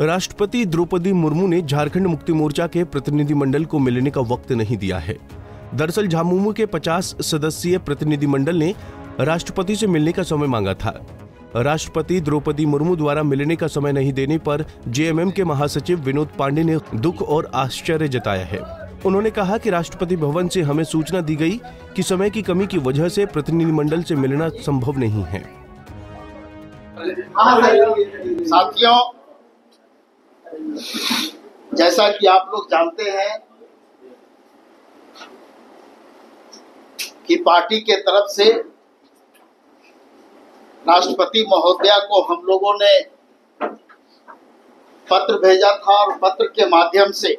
राष्ट्रपति द्रौपदी मुर्मू ने झारखंड मुक्ति मोर्चा के प्रतिनिधिमंडल को मिलने का वक्त नहीं दिया है। दरअसल झामुमो के 50 सदस्यीय प्रतिनिधिमंडल ने राष्ट्रपति से मिलने का समय मांगा था। राष्ट्रपति द्रौपदी मुर्मू द्वारा मिलने का समय नहीं देने पर जेएमएम के महासचिव विनोद पांडे ने दुख और आश्चर्य जताया है। उन्होंने कहा कि राष्ट्रपति भवन से हमें सूचना दी गई कि समय की कमी की वजह से प्रतिनिधिमंडल से मिलना संभव नहीं है। साथियों जैसा कि आप लोग जानते हैं कि पार्टी के तरफ़ से राष्ट्रपति महोदया को हम लोगों ने पत्र भेजा था और पत्र के माध्यम से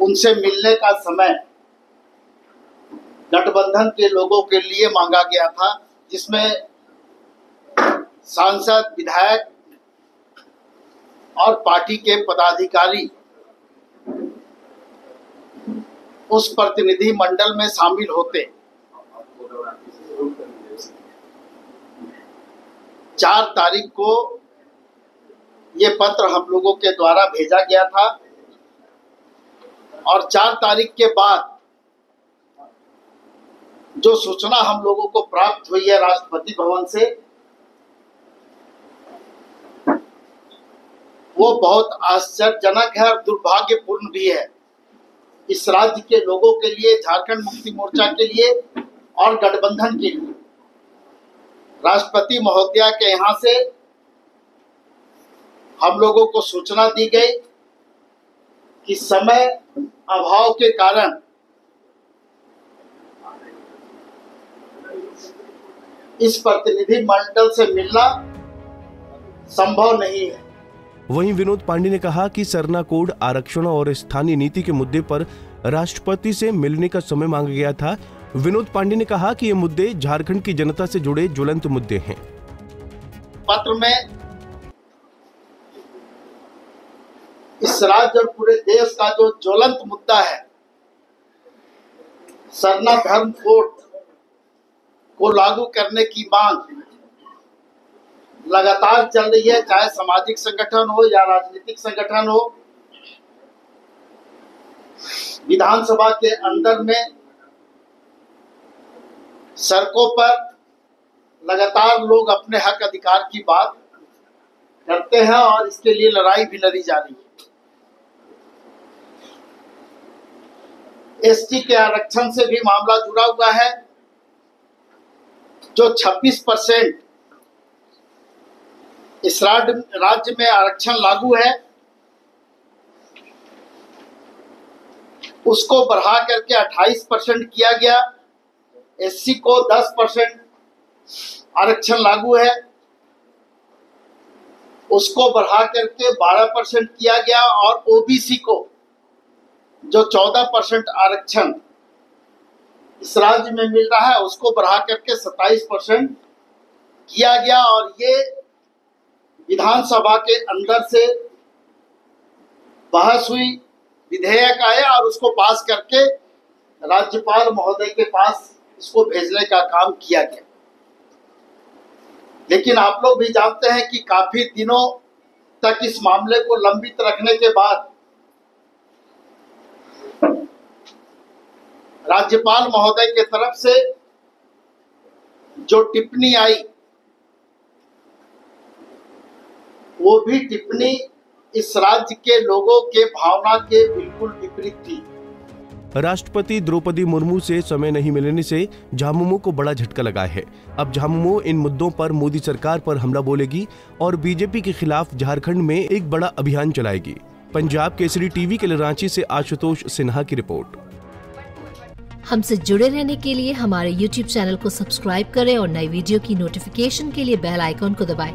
उनसे मिलने का समय गठबंधन के लोगों के लिए मांगा गया था, जिसमें सांसद, विधायक और पार्टी के पदाधिकारी उस प्रतिनिधि मंडल में शामिल होते। चार तारीख को ये पत्र हम लोगों के द्वारा भेजा गया था और चार तारीख के बाद जो सूचना हम लोगों को प्राप्त हुई है राष्ट्रपति भवन से वो बहुत आश्चर्यजनक है और दुर्भाग्यपूर्ण भी है। इस राज्य के लोगों के लिए, झारखंड मुक्ति मोर्चा के लिए और गठबंधन के लिए। राष्ट्रपति महोदया के यहाँ से हम लोगों को सूचना दी गई कि समय अभाव के कारण इस प्रतिनिधि मंडल से मिलना संभव नहीं है। वहीं विनोद पांडे ने कहा कि सरना कोड आरक्षण और स्थानीय नीति के मुद्दे पर राष्ट्रपति से मिलने का समय मांगा गया था। विनोद पांडे ने कहा कि ये मुद्दे झारखंड की जनता से जुड़े ज्वलंत मुद्दे हैं। पत्र में इस राज्य और पूरे देश का जो ज्वलंत मुद्दा है, सरना धर्म कोड को लागू करने की मांग लगातार चल रही है, चाहे सामाजिक संगठन हो या राजनीतिक संगठन हो। विधानसभा के अंदर में सड़कों पर लगातार लोग अपने हक अधिकार की बात करते हैं और इसके लिए लड़ाई भी लड़ी जा रही है। एसटी के आरक्षण से भी मामला जुड़ा हुआ है, जो 26 परसेंट इस राज्य में आरक्षण लागू है। उसको बढ़ा करके 28 परसेंट किया गया। एससी को 10 परसेंट आरक्षण लागू है। उसको बढ़ा करके 12 परसेंट किया गया और ओबीसी को जो 14 परसेंट आरक्षण इस राज्य में मिल रहा है, उसको बढ़ा करके 27 परसेंट किया गया और ये विधानसभा के अंदर से बहस हुई, विधेयक आया और उसको पास करके राज्यपाल महोदय के पास इसको भेजने का काम किया गया। लेकिन आप लोग भी जानते हैं कि काफ़ी दिनों तक इस मामले को लंबित रखने के बाद राज्यपाल महोदय के तरफ़ से जो टिप्पणी आई वो भी टिप्पणी इस राज्य के लोगों के भावना के बिल्कुल विपरीत थी। राष्ट्रपति द्रौपदी मुर्मू से समय नहीं मिलने से झामुमो को बड़ा झटका लगा है। अब झामुमो इन मुद्दों पर मोदी सरकार पर हमला बोलेगी और बीजेपी के खिलाफ झारखंड में एक बड़ा अभियान चलाएगी। पंजाब केसरी टीवी के लिए रांची से आशुतोष सिन्हा की रिपोर्ट। हमसे जुड़े रहने के लिए हमारे YouTube चैनल को सब्सक्राइब करें और नई वीडियो की नोटिफिकेशन के लिए बेल आइकॉन को दबाएँ।